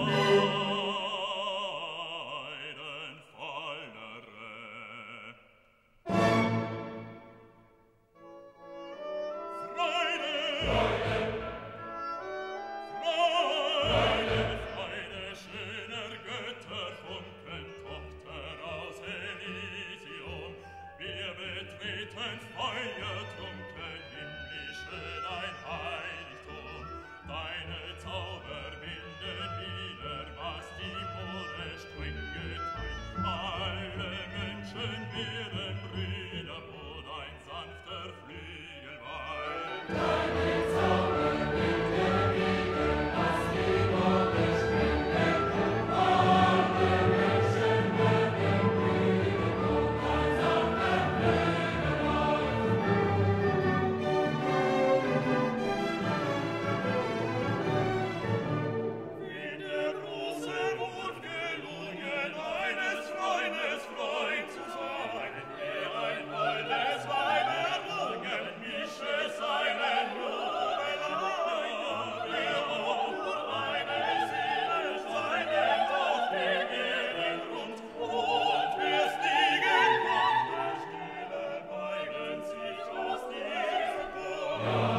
Oh and Leben wäre Amen.